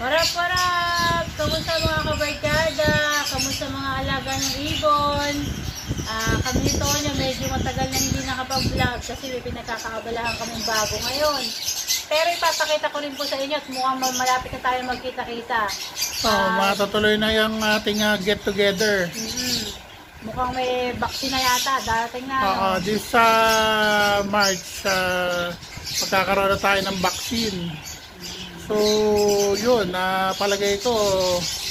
Parap, parap! Kamusta mga kabarkada? Kamusta mga alaga ng ibon? Ah, kami nito niya medyo matagal na hindi nakapag-vlog kasi may pinagkakaabalahan kaming bago ngayon. Pero ipapakita ko rin po sa inyo at mukhang malapit na tayo magkita-kita. So, Ah, matatuloy na yung ating ah, get together. mm, mukhang may vaccine na yata. Darating na. Oo, this sa March, uh, magkakaroon na tayo ng vaccine. So, yun, na palagay ko,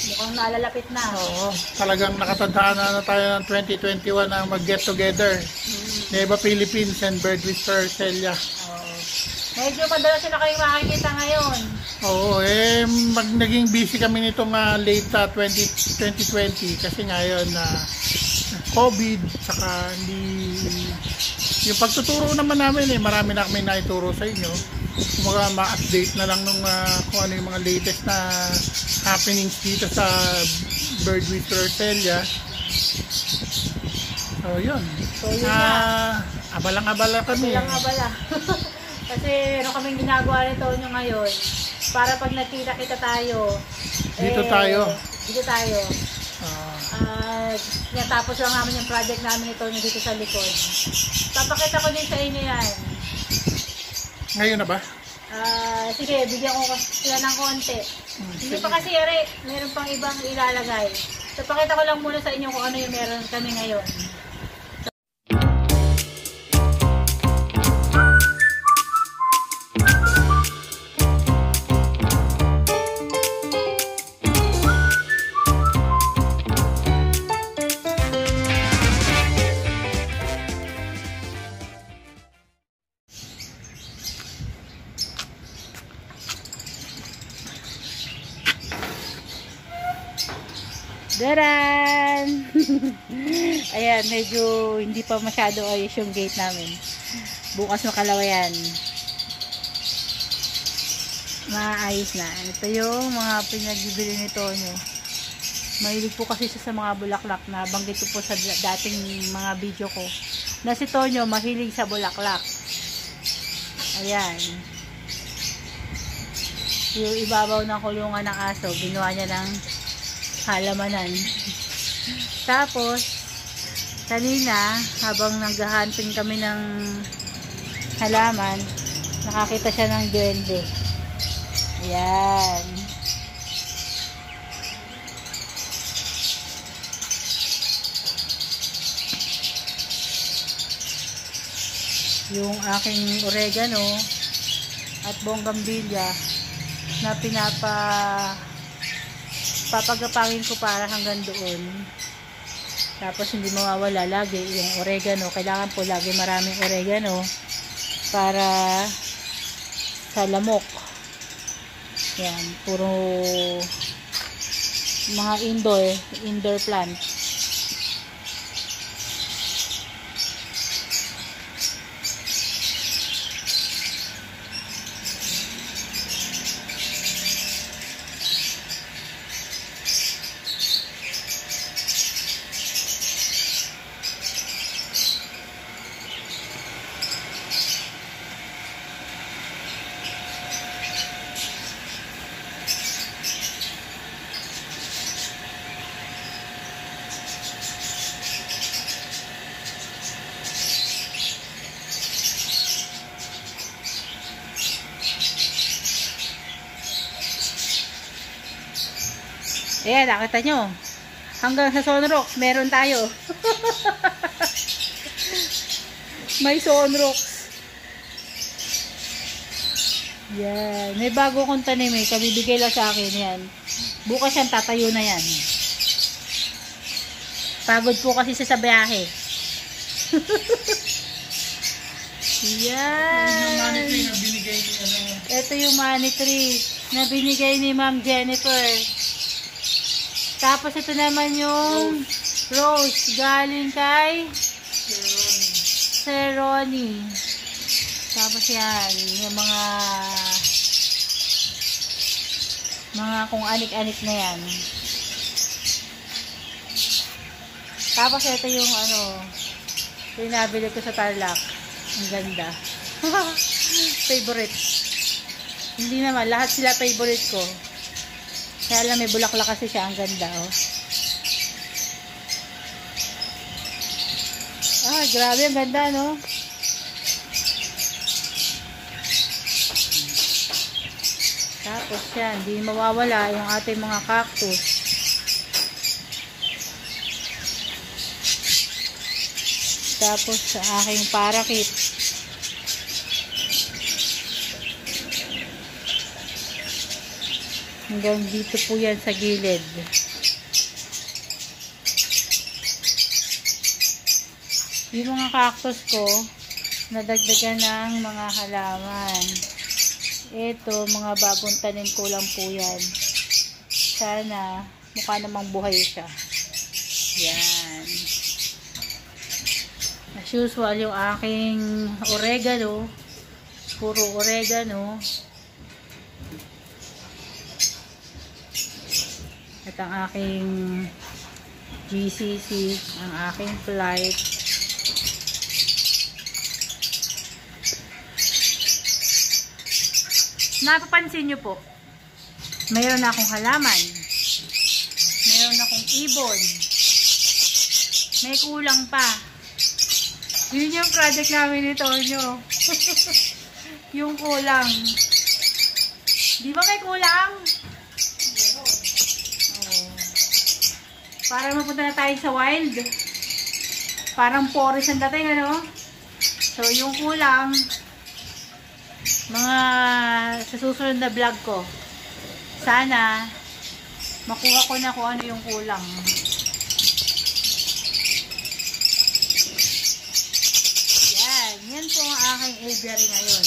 Mukhang nalalapit na. oo, talagang nakatandaan na, na tayo ng 2021 na mag-get together. Mm, Neva Philippines and Bird Whisperer Celia. oo. Medyo madalas na kayo makikita ngayon. Oo, eh, mag, naging busy kami nitong ah, late sa 20, 2020 kasi ngayon na COVID, saka hindi... Yung pagtuturo naman namin eh, marami na kami naituro sa inyo. Kumaga ma-update na lang nung ah, kung ano yung mga latest na happenings dito sa Bird Whisperer Celia. So, yun. So, yun na. Ah, abalang-abala kami. Bilang nga bala. Kasi meron kaming ginagawa nito nyo ngayon. Para pag nagkita-kita tayo. Dito tayo. Dito tayo. Uh, natapos lang namin yung project namin ito nyo dito sa likod. Papakita ko din sa inyo yan. ngayon na ba? Ah, sige, bigyan ko sila ng konti. Hmm, Hindi sige. pa kasi yari, meron pang ibang ilalagay. So, pakita ko lang muna sa inyo kung ano yung meron kami ngayon. Daran! Ayan, medyo hindi pa masyado ayos yung gate namin. Bukas makalawa yan. Maayos na. Ito yung mga pinagbibili ni Tonyo. Mahilig po kasi siya sa mga bulaklak na banggit po sa da- dating mga video ko. Na si Tonyo mahilig sa bulaklak. Ayan. Yung ibabaw ng kulungan ng aso, ginawa niya ng halamanan. Tapos, kanina, habang naghahunting kami ng halaman, nakakita siya ng duwende. Ayan. Yung aking oregano at bonggambilya na pinapa papagapangin ko para hanggang doon. Tapos hindi mawawala lagi yung oregano. Kailangan po lagi maraming oregano para sa lamok. Yan, puro mga indoor, indoor plant. Ayan, nakita nyo. Hanggang sa Sunrocks, meron tayo. May Sunrocks. Yan. May bago kong tanim eh. Kabibigay lang sa akin yan. Bukas yan, tatayo na yan. Pagod po kasi siya sa biyahe. yan. binigay ni ano, Ito yung money tree na binigay ni Ma'am Jennifer. Tapos ito naman yung rose galing kay Ronnie. Tapos yan, yung mga mga kung anik-anik na yan. Tapos ito yung ano, yung ko sa Tarlac. Ang ganda. favorite. Hindi naman, lahat sila favorite ko. Kaya lang may bulaklak kasi siya. Ang ganda, oh. Ah, grabe. Ang ganda, no? Tapos yan, hindi mawawala yung ating mga cactus. Tapos sa aking parakit. Hanggang dito po yan sa gilid. Yung mga cactus ko, nadagdagan ng mga halaman. Ito, mga bagong tanim ko lang po yan. Sana, mukha namang buhay siya. Yan. As usual, yung aking oregano, puro oregano. At ang aking GCC, ang aking flight. Napapansin nyo po, mayroon akong halaman. Mayroon akong ibon. May kulang pa. Yun yung project namin ni Tonyo. yung kulang. Di ba may kulang? Oo. Para mapunta na tayo sa wild. Parang forest ang dating, ano? So, yung kulang, mga sa susunod na vlog ko, sana, makuha ko na kung ano yung kulang. Yan. Yan po ang aking aviary ngayon.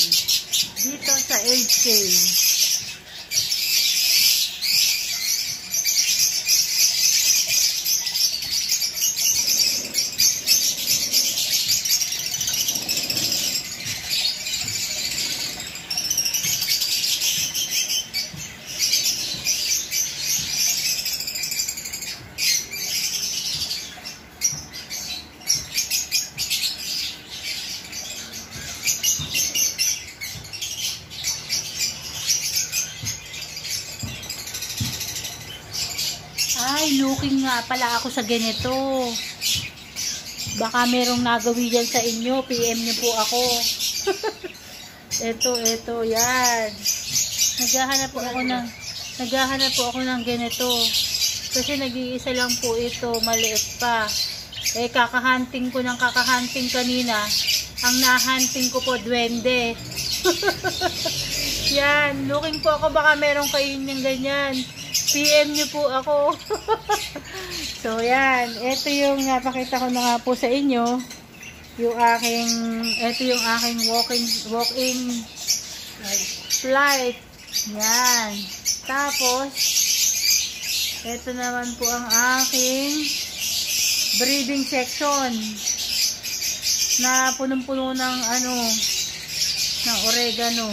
Dito sa HK. Ay, looking nga pala ako sa ganito. Baka merong nagawi dyan sa inyo. PM niyo po ako. ito, ito, yan. Naghahanap po ako ng naghahanap po ako ng ganito. Kasi nag-iisa lang po ito, maliit pa. Eh, kakahunting ko ng kakahunting kanina. Ang nahunting ko po, duwende. yan, looking po ako baka meron kayo yung ganyan. PM nyo po ako. so, yan. Ito yung napakita ko na nga po sa inyo. Yung aking, ito yung aking walking, walking flight. Yan. Tapos, ito naman po ang aking breeding section na punong-puno ng ano, ng oregano.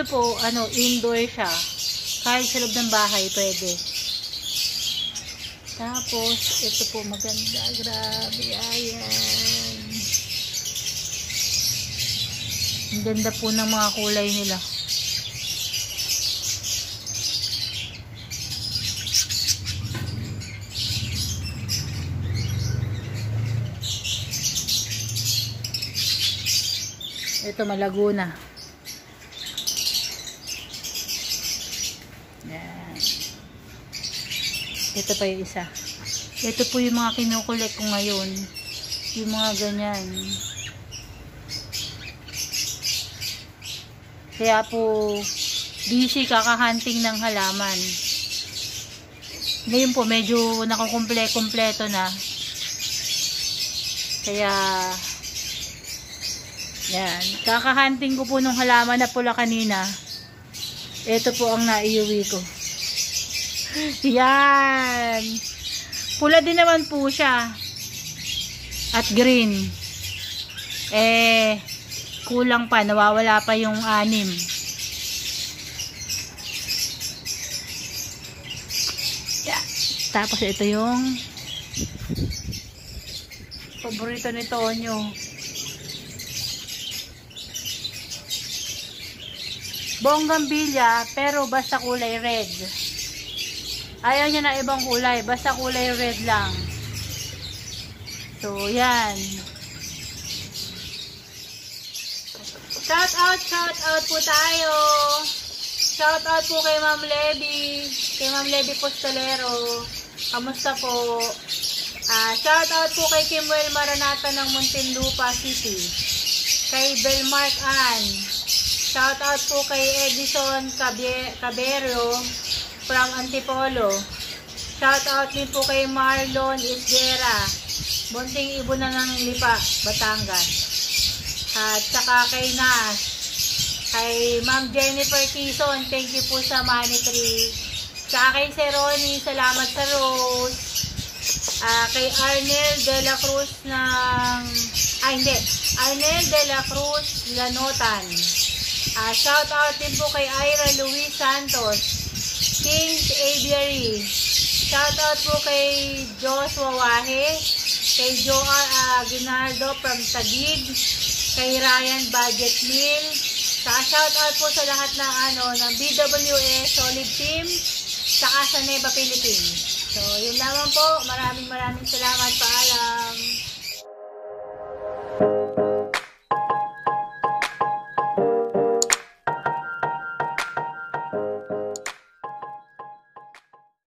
Ito po, ano, indoor siya. Kahit sa loob ng bahay, pwede. Tapos, ito po, maganda. Grabe, ayan. Ang ganda po ng mga kulay nila. Ito, malago na. Yan. Ito pa yung isa. Ito po yung mga kinukulit ko ngayon. Yung mga ganyan. Kaya po, busy kakahunting ng halaman. Ngayon po, medyo nakukumple-kompleto na. Kaya, yan. Kakahunting ko po nung halaman na pula kanina. Ito po ang naiuwi ko. Yan. Pula din naman po siya. At green. Eh, kulang pa. Nawawala pa yung anim. Tapos ito yung paborito ni Tonyo. Bonggambilya, pero basta kulay red. Ayaw niya na ibang kulay, basta kulay red lang. So, yan. Shout out, shout out po tayo. Shout out po kay Ma'am Levy, kay Ma'am Levy Postolero. Kamusta po? Ah, shout out po kay Kimwell Maranata ng Muntinlupa City. Kay Belmark Ann. Shout out po kay Edison Cabe- Cabero from Antipolo. Shout out din po kay Marlon Isgera. Bunting ibo na ng Lipa, Batangas. At saka kay Nas. Kay Ma'am Jennifer Kison, thank you po sa money tree. Sa kay Sir Ronnie, salamat sa rose. Ah, kay Arnel De La Cruz ng... Ah, hindi. Arnel De La Cruz Lanotan. Ah, shout out din po kay Ira Luis Santos. Kings Aviary. Shout out po kay Joshua Wahe. Kay Joar uh, Ginaldo from Tagig. Kay Ryan Budget Mill. Saka shout out po sa lahat ng ano ng BWS Solid Team. Saka sa Neva Philippines. So, yun lamang po. Maraming maraming salamat.